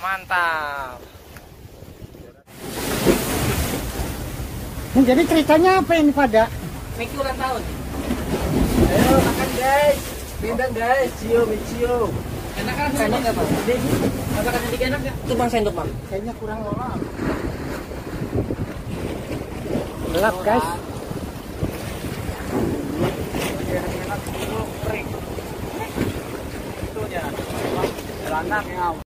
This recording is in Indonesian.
Mantap. Jadi ceritanya apa ini pada? Miki ulang tahun. Ayo makan guys, bintang guys, cio, cio. Enak kan? Enak nggak yang enak nggak? Itu bang sendok bang. Kayaknya kurang. Gelap guys. Beranak ngam.